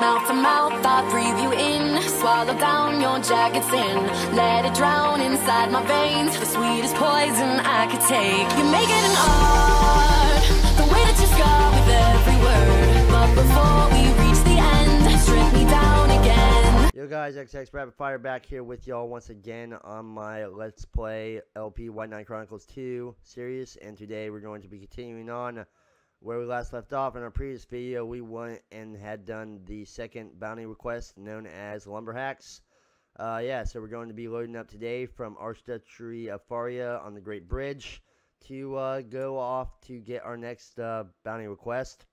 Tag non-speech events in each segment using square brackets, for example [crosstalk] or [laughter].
Mouth to mouth, I breathe you in. Swallow down your jagged sin. Let it drown inside my veins. The sweetest poison I could take. You make it an art. The way that you scar with every word. But before we reach the end, strip me down again. Yo guys, XX Rapid Fire back here with y'all once again on my Let's Play LP White Knight Chronicles 2 series, and today we're going to be continuing on where we last left off in our previous video, we went and had done the second bounty request known as Lumber Hacks. Uh, yeah, so we're going to be loading up today from Archduchy of Faria on the Great Bridge to uh, go off to get our next uh, bounty request,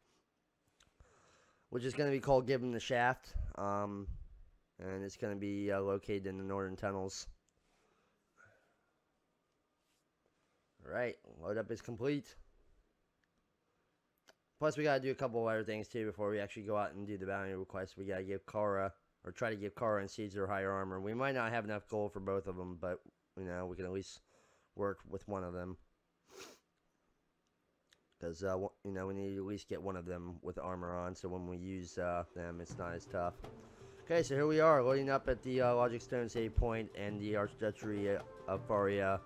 which is going to be called Give 'em the Shaft. Um, and it's going to be uh, located in the northern tunnels. Alright, load up is complete. Plus, we gotta do a couple of other things too before we actually go out and do the bounty request. We gotta give Kara, or try to give Kara and Caesar higher armor. We might not have enough gold for both of them, but, you know, we can at least work with one of them. Because, uh, you know, we need to at least get one of them with armor on, so when we use uh, them, it's not as tough. Okay, so here we are, loading up at the uh, Logic Stone save point and the Archduchy of Faria.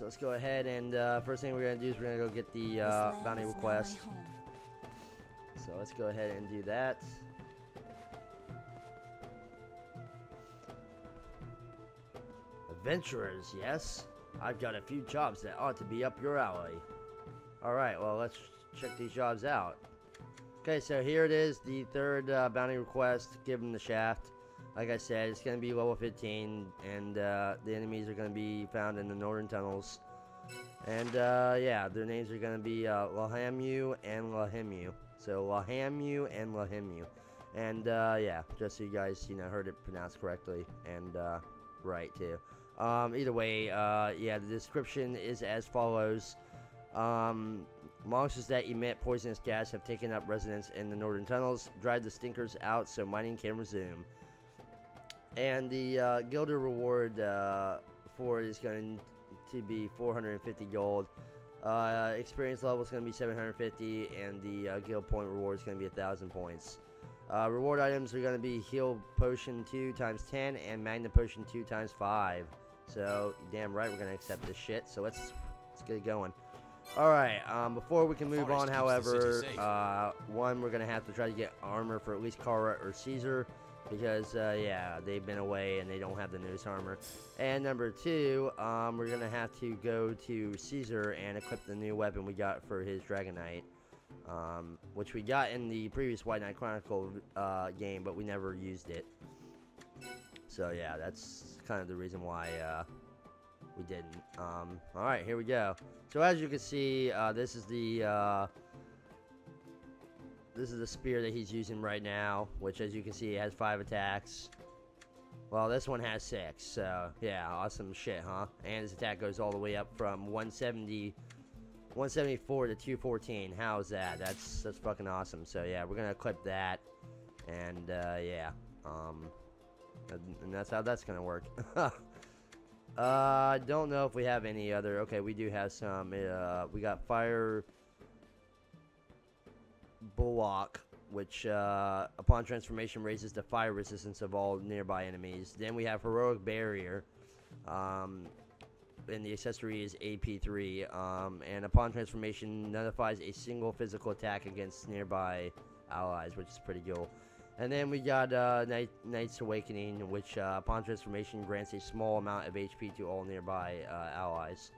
So let's go ahead and uh, first thing we're to do is we're to go get the uh, bounty request. So let's go ahead and do that. Adventurers, yes. I've got a few jobs that ought to be up your alley. Alright, well let's check these jobs out. Okay, so here it is, the third uh, bounty request, give them the shaft. Like I said, it's going to be level 15, and uh, the enemies are going to be found in the northern tunnels. And, uh, yeah, their names are going to be uh, Lahamu and Lahemu. So, Lahamu and Lahemu. And, uh, yeah, just so you guys, you know, heard it pronounced correctly, and, uh, right, too. Um, either way, uh, yeah, the description is as follows. Um, monsters that emit poisonous gas have taken up residence in the northern tunnels. Drive the stinkers out so mining can resume. And the uh, Gilder reward uh, for it is going to be 450 gold. Uh, experience level is going to be 750, and the uh, guild point reward is going to be 1,000 points. Uh, reward items are going to be heal potion 2 times 10 and magna potion 2 times 5. So, damn right, we're going to accept this shit. So let's let's get it going. Alright, um, before we can move on, however, uh, one, we're going to have to try to get armor for at least Kara or Caesar because uh, yeah, they've been away and they don't have the newest armor. And number two, um, we're gonna have to go to Caesar and equip the new weapon we got for his Dragon Knight, um, which we got in the previous White Knight Chronicle uh, game, but we never used it. So yeah, that's kind of the reason why uh, we didn't. Um, all right, here we go. So as you can see, uh, this is the uh, this is the spear that he's using right now, which as you can see has five attacks. Well, this one has six, so yeah, awesome shit, huh? And his attack goes all the way up from 170, 174 to 214. How's that? That's that's fucking awesome. So yeah, we're gonna equip that, and uh, yeah, um, and that's how that's gonna work. [laughs] uh, I don't know if we have any other. Okay, we do have some. Uh, we got fire Bulwark, which uh, upon transformation raises the fire resistance of all nearby enemies. Then we have Heroic Barrier, um, and the accessory is AP3, um, and upon transformation nullifies a single physical attack against nearby allies, which is pretty cool. And then we got uh, Night, Knight's Awakening, which uh, upon transformation grants a small amount of HP to all nearby uh, allies.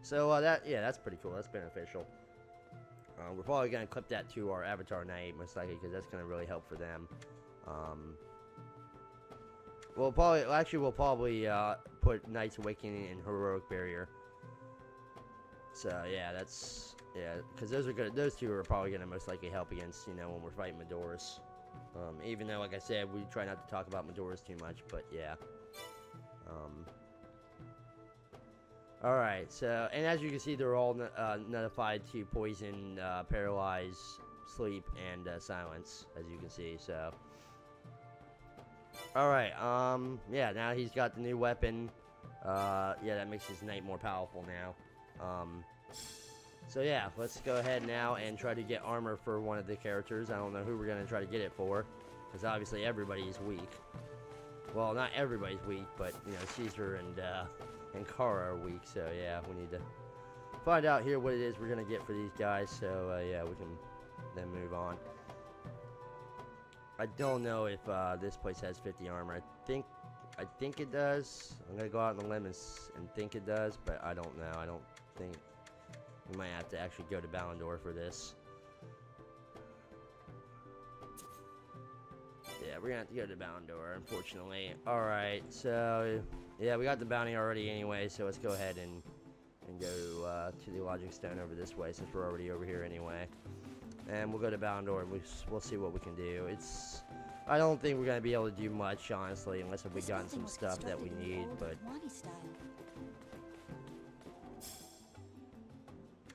So uh, that, yeah, that's pretty cool. That's beneficial. Uh, we're probably going to clip that to our Avatar Knight, most likely, because that's going to really help for them. Um, we'll probably, actually, we'll probably uh, put Knight's Awakening and Heroic Barrier. So, yeah, that's, yeah, because those are good, those two are probably going to most likely help against, you know, when we're fighting Madoris. Um, even though, like I said, we try not to talk about Madoris too much, but yeah. Um, Alright, so, and as you can see, they're all uh, notified to poison, uh, paralyze, sleep, and uh, silence, as you can see, so. Alright, um, yeah, now he's got the new weapon. Uh, yeah, that makes his knight more powerful now. Um, So yeah, let's go ahead now and try to get armor for one of the characters. I don't know who we're gonna try to get it for, because obviously everybody's weak. Well, not everybody's weak, but you know Caesar and uh, and Kara are weak. So yeah, we need to find out here what it is we're gonna get for these guys. So uh, yeah, we can then move on. I don't know if uh, this place has 50 armor. I think I think it does. I'm gonna go out on the limb and, and think it does, but I don't know. I don't think we might have to actually go to Balandor for this. Yeah, we're gonna have to go to Balandor, unfortunately. Alright, so, yeah, we got the bounty already anyway, so let's go ahead and, and go uh, to the Logic Stone over this way, since we're already over here anyway. And we'll go to Balandor, and we, we'll see what we can do. It's... I don't think we're gonna be able to do much, honestly, unless we've gotten some stuff that we need, but...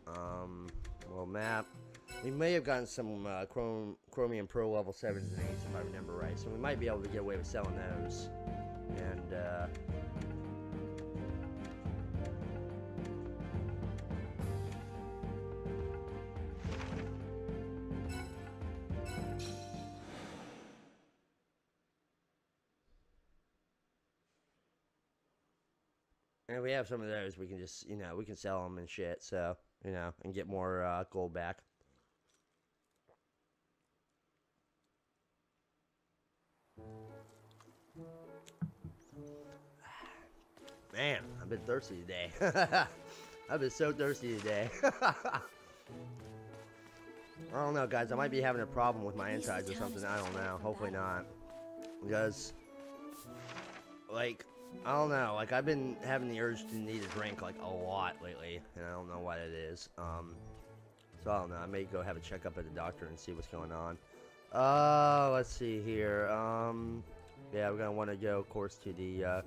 Um, well, map. We may have gotten some uh, Chrome, Chromium Pearl level 7s and 8s, if I remember right. So we might be able to get away with selling those. And, uh... And we have some of those, we can just, you know, we can sell them and shit, so you know, and get more uh, gold back. Man, I've been thirsty today. [laughs] I've been so thirsty today. [laughs] I don't know, guys. I might be having a problem with my insides or something. I don't know. Hopefully not. Because, like, I don't know. Like I've been having the urge to need a drink like a lot lately, and I don't know what it is. Um, so I don't know. I may go have a checkup at the doctor and see what's going on. Uh, let's see here. Um, yeah, we're gonna want to go, of course, to the. Uh,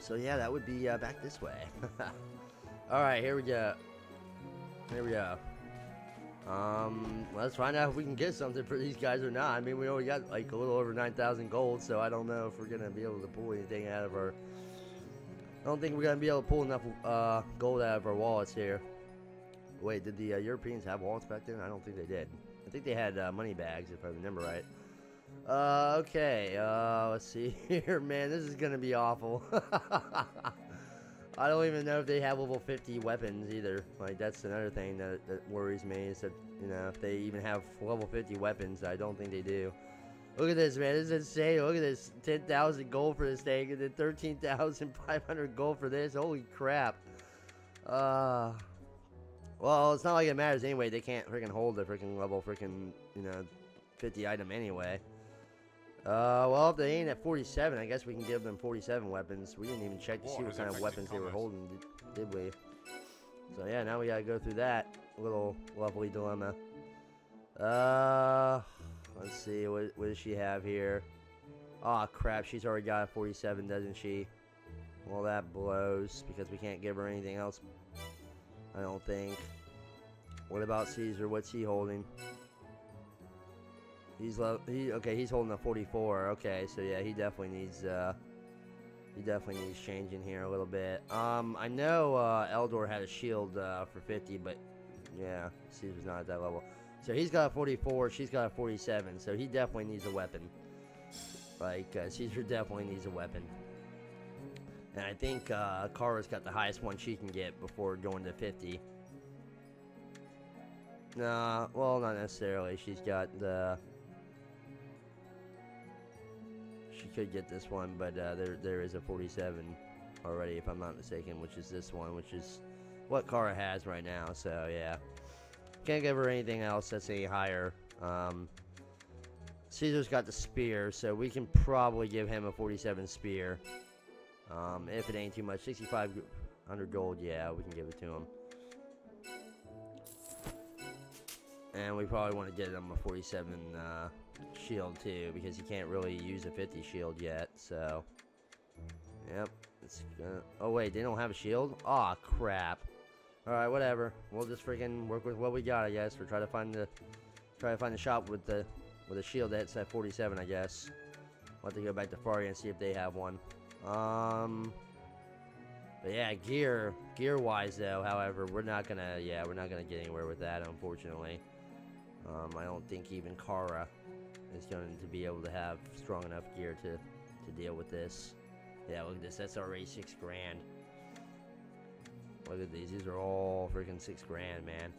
so yeah, that would be uh, back this way. [laughs] All right, here we go. Here we go. Um, let's find out if we can get something for these guys or not. I mean, we only got like a little over 9,000 gold, so I don't know if we're gonna be able to pull anything out of our. I don't think we're gonna be able to pull enough uh, gold out of our wallets here. Wait, did the uh, Europeans have wallets back then? I don't think they did. I think they had uh, money bags, if I remember right. Uh, okay, uh, let's see [laughs] here, man. This is gonna be awful. [laughs] I don't even know if they have level 50 weapons either. Like, that's another thing that, that worries me is that, you know, if they even have level 50 weapons, I don't think they do. Look at this, man. This is insane. Look at this. 10,000 gold for this thing, and then 13,500 [laughs] gold for this. Holy crap. Uh, well, it's not like it matters anyway. They can't freaking hold the freaking level freaking, you know, 50 item anyway. Uh, well, if they ain't at 47, I guess we can give them 47 weapons. We didn't even check to see what kind of weapons they were holding, did, did we? So yeah, now we gotta go through that little lovely dilemma. Uh, let's see, what, what does she have here? Oh crap, she's already got a 47, doesn't she? Well, that blows, because we can't give her anything else, I don't think. What about Caesar? What's he holding? He's low. He okay. He's holding a 44. Okay, so yeah, he definitely needs. Uh, he definitely needs changing here a little bit. Um, I know uh, Eldor had a shield uh, for 50, but yeah, Caesar's not at that level. So he's got a 44. She's got a 47. So he definitely needs a weapon. Like uh, Caesar definitely needs a weapon. And I think uh, Kara's got the highest one she can get before going to 50. Nah, well, not necessarily. She's got the she could get this one, but uh, there there is a 47 already, if I'm not mistaken, which is this one, which is what Kara has right now. So yeah, can't give her anything else that's any higher. Um, Caesar's got the spear, so we can probably give him a 47 spear. Um, if it ain't too much, 6,500 gold, yeah, we can give it to him. And we probably want to get him a 47 uh, shield too, because he can't really use a 50 shield yet, so... Yep. Gonna, oh wait, they don't have a shield? Oh, crap. Alright, whatever. We'll just freaking work with what we got, I guess. We're trying to find the... Try to find the shop with the with a shield that's at 47, I guess. I'll have to go back to Faria and see if they have one. Um... But yeah, gear, gear-wise though, however, we're not gonna, yeah, we're not gonna get anywhere with that, unfortunately. Um, I don't think even Kara is going to be able to have strong enough gear to, to deal with this. Yeah, look at this, that's already six grand. Look at these, these are all freaking six grand, man.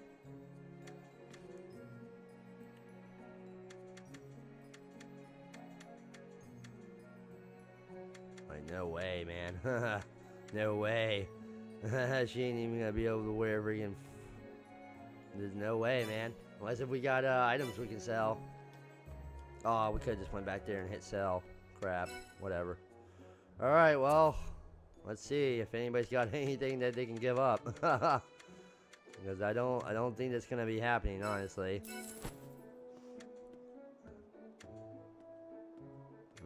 Like, no way, man. [laughs] no way. [laughs] she ain't even gonna be able to wear freaking. There's no way, man. Unless if we got uh, items we can sell. Oh, we could just went back there and hit sell. Crap. Whatever. Alright, well. Let's see if anybody's got [laughs] anything that they can give up. [laughs] because I don't I don't think that's gonna be happening, honestly.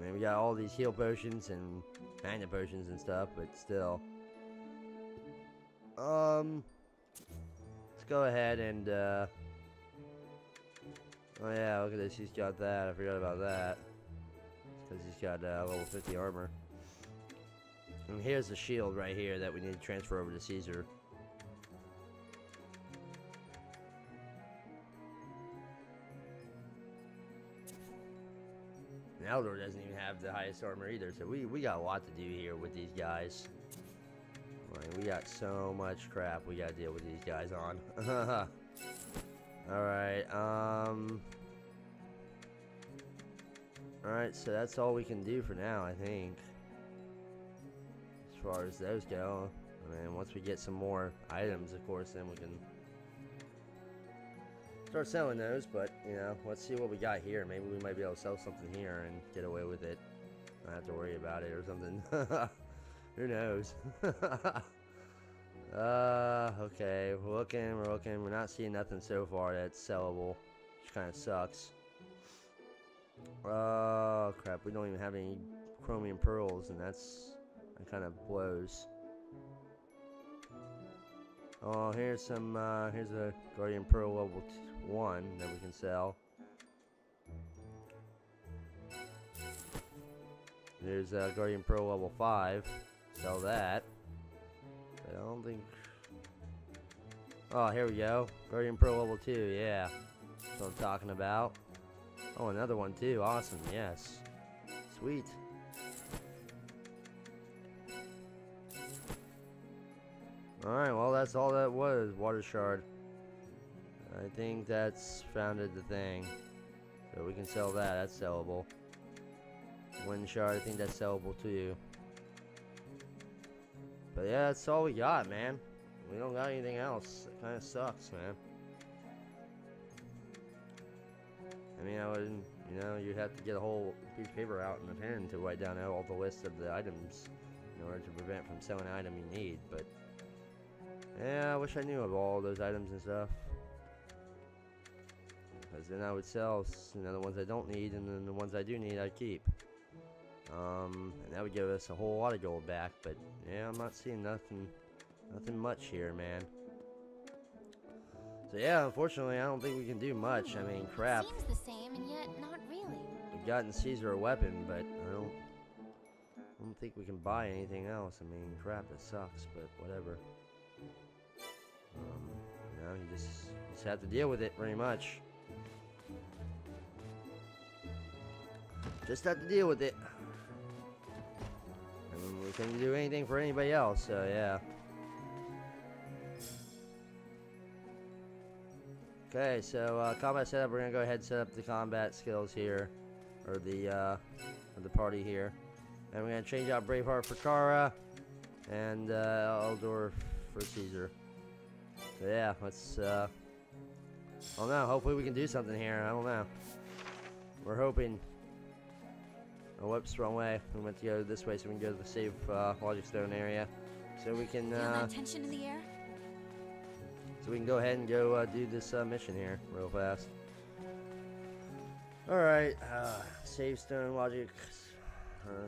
I mean, we got all these heal potions and mana potions and stuff, but still. Um, let's go ahead and, uh, oh yeah, look at this, he's got that, I forgot about that. Because he's got uh, level 50 armor. And here's the shield right here that we need to transfer over to Caesar. And Eldor doesn't even have the highest armor either, so we, we got a lot to do here with these guys. Like, we got so much crap we gotta deal with these guys on. [laughs] Alright, um... Alright, so that's all we can do for now, I think. As far as those go. I mean, once we get some more items, of course, then we can start selling those, but, you know, let's see what we got here. Maybe we might be able to sell something here and get away with it. Not have to worry about it or something. [laughs] Who knows? [laughs] uh, okay, we're looking, we're looking. We're not seeing nothing so far that's sellable, which kind of sucks. Oh, crap, we don't even have any chromium pearls, and that's, that kind of blows. Oh, here's some, uh, here's a Guardian Pearl level one that we can sell. There's a Guardian Pearl level 5. Sell that. I don't think... Oh, here we go. Guardian Pearl level 2, yeah. That's what I'm talking about. Oh, another one too. Awesome, yes. Sweet. Alright, well that's all that was, Water Shard. I think that's founded the thing. So we can sell that, that's sellable. Wind Shard, I think that's sellable too. But yeah, that's all we got, man. We don't got anything else. It kinda sucks, man. I mean, I wouldn't, you know, you'd have to get a whole piece of paper out and a pen to write down all the list of the items in order to prevent from selling an item you need, but yeah, I wish I knew of all those items and stuff. Because then I would sell, you know, the ones I don't need, and then the ones I do need, I'd keep. Um, and that would give us a whole lot of gold back, but yeah, I'm not seeing nothing, nothing much here, man. So yeah, unfortunately, I don't think we can do much. I mean, crap. Seems the same, and yet not really. We've gotten Caesar a weapon, but I don't, I don't think we can buy anything else. I mean, crap, it sucks, but whatever. Um, you know, you just, you just have to deal with it, pretty much. Just have to deal with it. Mean, we couldn't do anything for anybody else, so yeah. Okay, so uh, combat setup, we're gonna go ahead and set up the combat skills here, or the uh, of the party here, and we're gonna change out Braveheart for Kara, and uh, Eldor for Caesar. So yeah, let's. Uh, I don't know. Hopefully we can do something here. I don't know. We're hoping. Oh, whoops, wrong way. We meant to go this way so we can go to the safe uh, Logic Stone area, so we can. Uh, tension in the air? so we can go ahead and go uh, do this uh, mission here real fast. Alright, uh, save stone, logic, uh,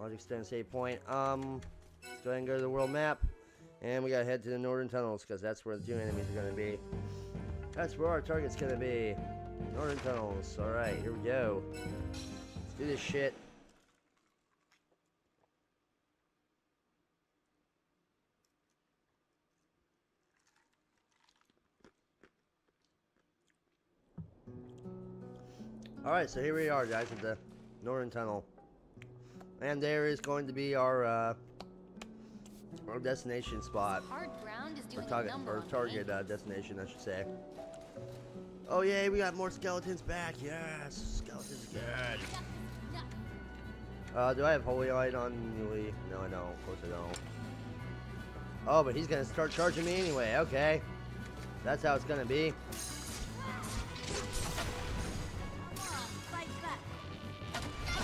logic stone save point. Um, let's go ahead and go to the world map. And we gotta head to the northern tunnels because that's where the two enemies are gonna be. That's where our target's gonna be. Northern tunnels. Alright, here we go. Let's do this shit. Alright, so here we are, guys, at the Northern Tunnel. And there is going to be our, uh, our destination spot. Hard ground is Or doing a target, or target uh, destination, I should say. Oh, yay, we got more skeletons back. Yes, skeletons good. Uh, do I have Holy Light on Yulie? No, I don't. Of course I don't. Oh, but he's gonna start charging me anyway. Okay. That's how it's gonna be.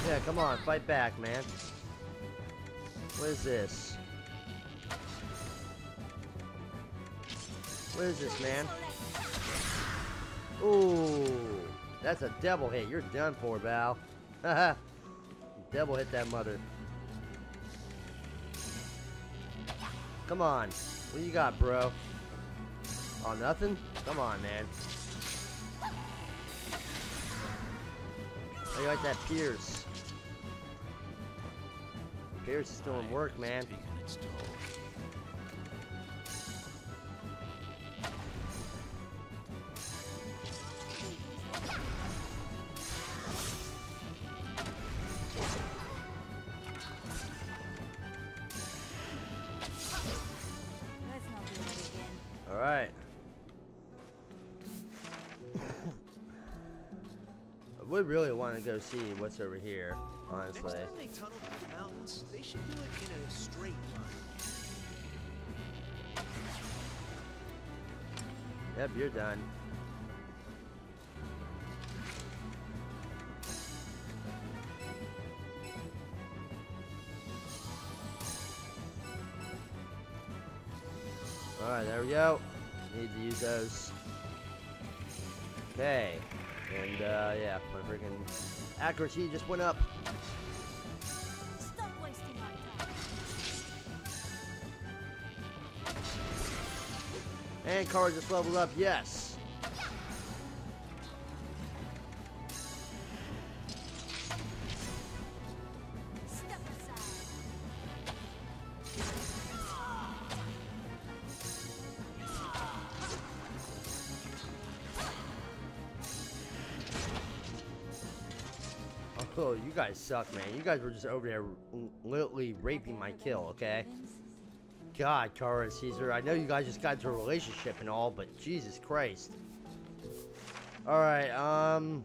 Yeah, come on, fight back, man. What is this? What is this, man? Ooh, that's a double hit. You're done for, Val. [laughs] Haha. double hit that mother. Come on. What you got, bro? Oh, nothing? Come on, man. How you like that Pierce? Pierce is doing work, man. Taking its toll. Let's not do that again. All right. [coughs] I would really want to go see what's over here, Next honestly. They should do it in a straight line. Yep, you're done. Alright, there we go. Need to use those. Okay. And, uh, yeah, my freaking accuracy just went up. And car just leveled up, yes. Oh, you guys suck, man. You guys were just over there literally raping my kill, okay? God, Kara and Caesar, I know you guys just got into a relationship and all, but Jesus Christ. Alright, um,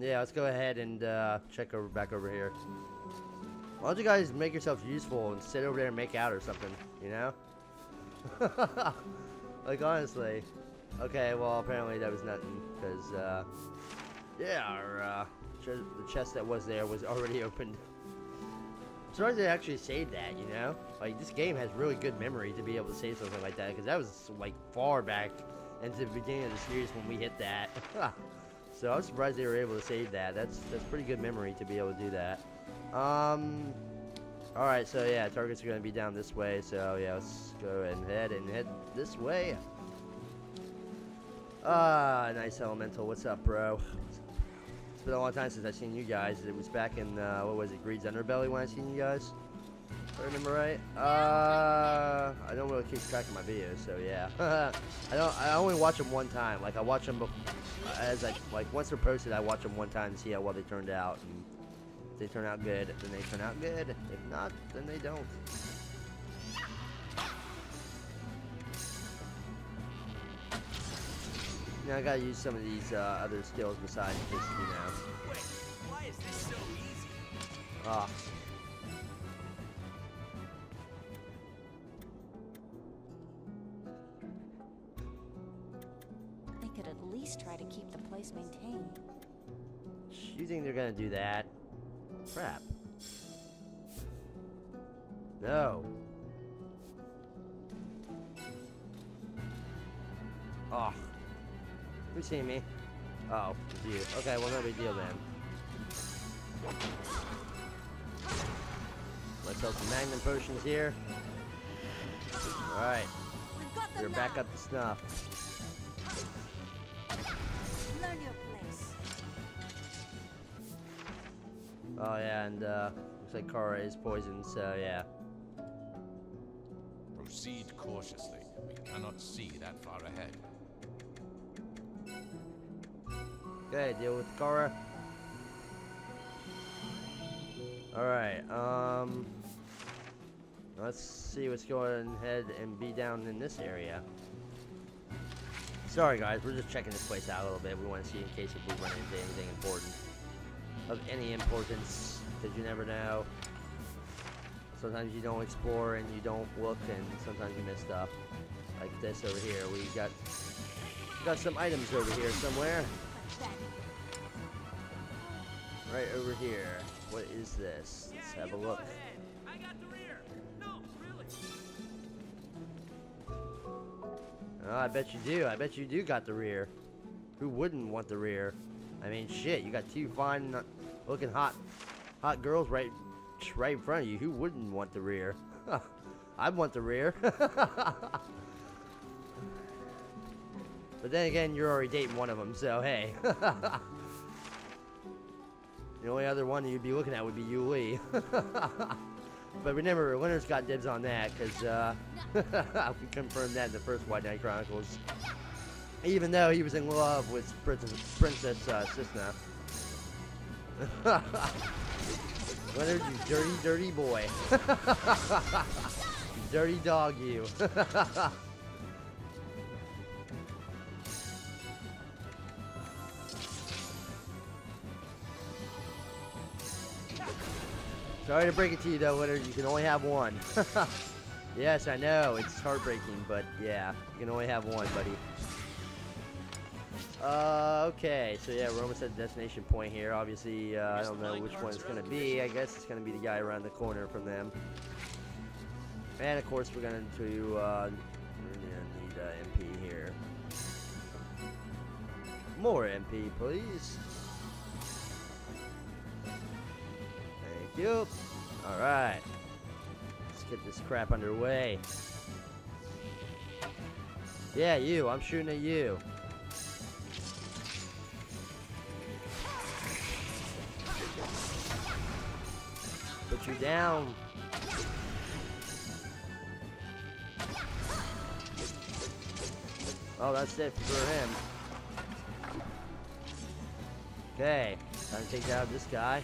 yeah, let's go ahead and uh, check over back over here. Why don't you guys make yourselves useful and sit over there and make out or something, you know? [laughs] like, honestly. Okay, well, apparently that was nothing, because, uh, yeah, our, uh, the chest that was there was already [laughs] opened. I'm surprised they actually saved that, you know? Like, this game has really good memory to be able to save something like that, because that was, like, far back into the beginning of the series when we hit that. [laughs] so I'm surprised they were able to save that. That's that's pretty good memory to be able to do that. Um, alright, so yeah, targets are going to be down this way, so yeah, let's go and head and head this way. Ah, nice elemental. What's up, bro? Been a long time since I've seen you guys. It was back in, uh, what was it, Greed's Underbelly when I seen you guys? If I remember right. Uh, I don't really keep track of my videos, so yeah. [laughs] I don't. I only watch them one time. Like I watch them as I like once they're posted. I watch them one time to see how well they turned out. And if they turn out good, then they turn out good. If not, then they don't. Now I gotta use some of these uh, other skills besides just you know. Wait, why is this so easy? Ah. They could at least try to keep the place maintained. You think they're gonna do that? Crap. No. Oh. Who see me? Oh, it's you. Okay, well, no big deal then. Let's sell some Magnum potions here. Alright, We've got them you're now. back up to snuff. Learn your place. Oh yeah, and uh, looks like Kara is poisoned, so yeah. Proceed cautiously. We cannot see that far ahead. Okay, deal with Kara. Alright, um... Let's see what's going ahead and be down in this area. Sorry guys, we're just checking this place out a little bit. We want to see in case if we run into anything important. Of any importance, because you never know. Sometimes you don't explore and you don't look and sometimes you miss stuff. Like this over here. We got got some items over here somewhere. Right over here. What is this? Let's have a look. I. Oh, I bet you do. I bet you do got the rear. Who wouldn't want the rear? I mean, shit. You got two fine uh, looking hot, hot girls right, right in front of you. Who wouldn't want the rear? [laughs] I'd want the rear. [laughs] but then again, you're already dating one of them, so hey. [laughs] the only other one you'd be looking at would be Yulie. [laughs] but remember, Leonard's got dibs on that, because uh, [laughs] we confirmed that in the first White Knight Chronicles. Even though he was in love with Princess, Princess uh. Leonard, you dirty, dirty boy. dirty dog, you. Sorry to break it to you, though, Leonard. You can only have one. [laughs] yes, I know. It's heartbreaking, but yeah. You can only have one, buddy. Uh, okay, so yeah, we're almost at the destination point here. Obviously, uh, I don't know which one it's going to be. I guess it's going to be the guy around the corner from them. And of course, we're going to, uh, we're to need uh, MP here. More MP, please. You. Alright. Let's get this crap underway. Yeah, you. I'm shooting at you. Put you down. Oh, that's it for him. Okay, time to take out this guy.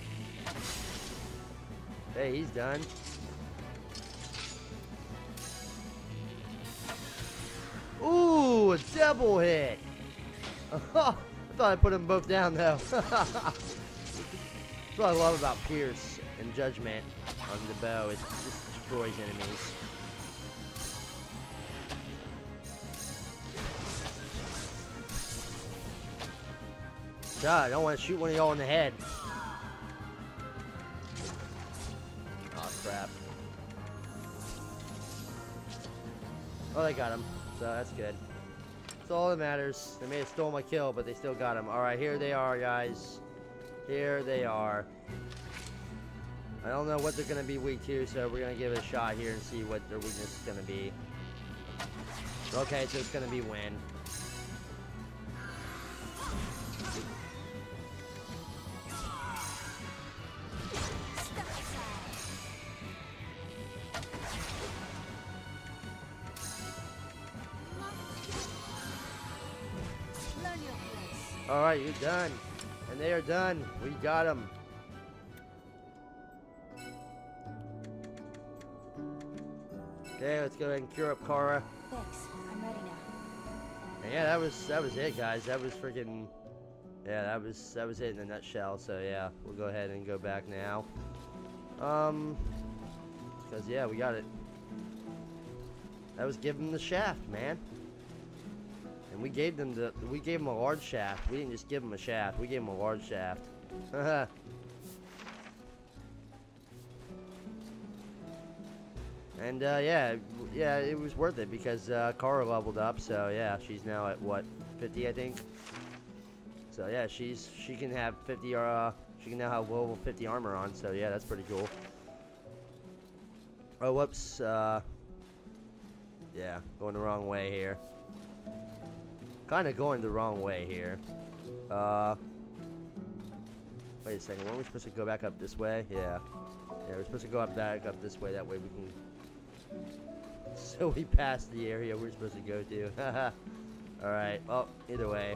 Hey, he's done. Ooh, a double hit. [laughs] I thought I put them both down though. [laughs] That's what I love about Pierce and Judgment on the bow. It just destroys enemies. God, I don't want to shoot one of y'all in the head. Oh, they got him. So that's good. That's all that matters. They may have stolen my kill, but they still got him. Alright, here they are, guys. Here they are. I don't know what they're going to be weak to, so we're going to give it a shot here and see what their weakness is going to be. Okay, so it's going to be win. Alright, you're done. And they are done. We got them. Okay, let's go ahead and cure up Kara. Thanks. I'm ready now. And yeah, that was that was it, guys. That was freaking. Yeah, that was that was it in a nutshell. So yeah, we'll go ahead and go back now. Um, because yeah, we got it. That was giving the shaft, man. And we gave them the we gave them a large shaft. We didn't just give them a shaft. We gave them a large shaft. [laughs] And uh, yeah, yeah, it was worth it because uh, Kara leveled up. So yeah, she's now at what 50, I think. So yeah, she's she can have 50 or uh, she can now have level 50 armor on. So yeah, that's pretty cool. Oh whoops. Uh, yeah, going the wrong way here. Kind of going the wrong way here. Uh, wait a second. Weren't we supposed to go back up this way? Yeah. Yeah, we're supposed to go up back up this way. That way we can [laughs] so we passed the area we're supposed to go to. [laughs] Alright, well, either way.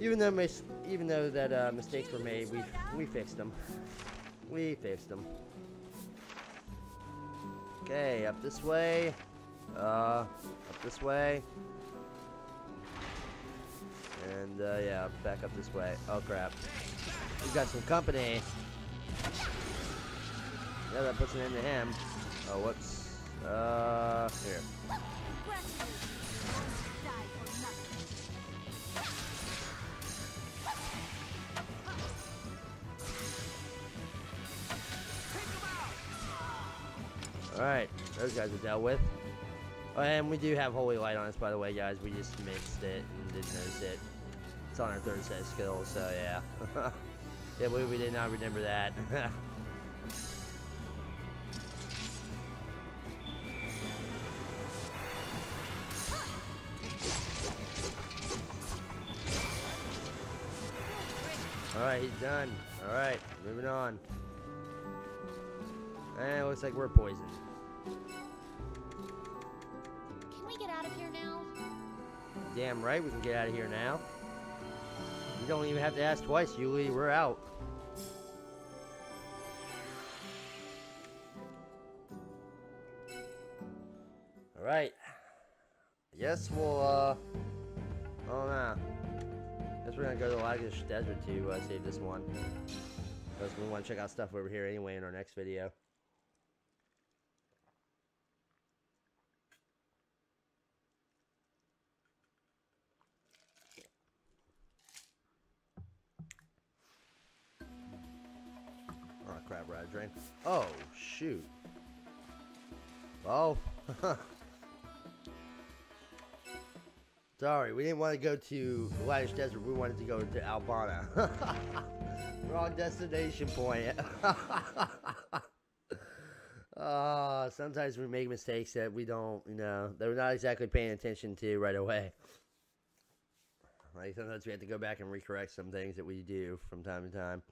Even though mis even though that uh, mistakes were made, we we fixed them. We fixed them. Okay, up this way. Uh, up this way. Uh, yeah, back up this way. Oh, crap. We've got some company. Yeah, that puts an end to him. Oh, whoops. Uh, here. Alright, those guys are dealt with. Oh, and we do have Holy Light on us, by the way, guys. We just mixed it and didn't notice it. It's on our third set of skills, so yeah. [laughs] yeah, we, we did not remember that. [laughs] Alright, he's done. Alright, moving on. And looks like we're poisoned. Can we get out of here now? Damn right we can get out of here now. You don't even have to ask twice, Yulie. We're out. Alright. Yes, we'll, uh... Oh, no. Guess we're gonna go to the Lagnish Desert to uh, save this one. Because we want to check out stuff over here anyway in our next video. We didn't want to go to the Lagnish Desert. We wanted to go to Albana. [laughs] Wrong destination point. uh, [laughs] sometimes we make mistakes that we don't, you know, that we're not exactly paying attention to right away. Like sometimes we have to go back and recorrect some things that we do from time to time.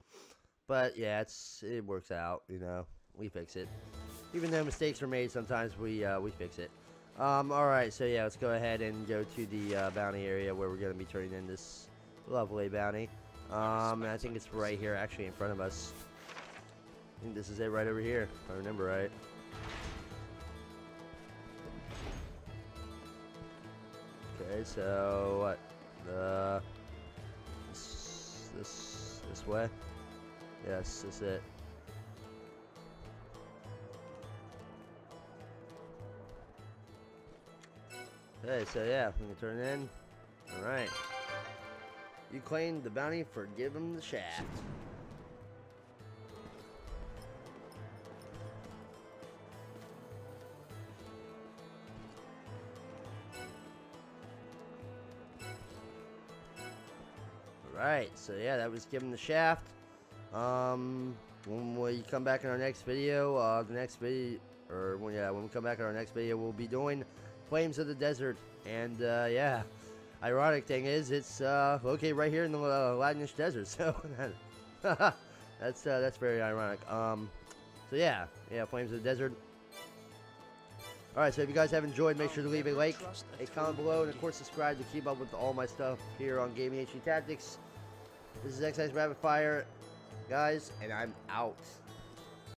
But yeah, it's it works out. You know, we fix it. Even though mistakes are made, sometimes we uh, we fix it. Um, all right, so yeah, let's go ahead and go to the uh, bounty area where we're gonna be turning in this lovely bounty. Um, I think it's right here, actually, in front of us. I think this is it right over here, if I remember right. Okay, so what? The this this this way. Yes, this is it. Okay, so yeah, we can turn in. Alright. You claimed the bounty for give him the shaft. Alright, so yeah, that was give him the shaft. Um, when we come back in our next video, uh, the next video, or when, yeah, when we come back in our next video, we'll be doing Flames of the Desert. And, uh, yeah, ironic thing is, it's, uh, located right here in the uh, Lagnish Desert, [laughs] so, [laughs] that's, uh, that's very ironic. Um, so yeah, yeah, Flames of the Desert. Alright, so if you guys have enjoyed, make sure to leave a like, a comment below, and of course subscribe to keep up with all my stuff here on Gaming HD Tactics. This is XX Rapid Fire, guys, and I'm out.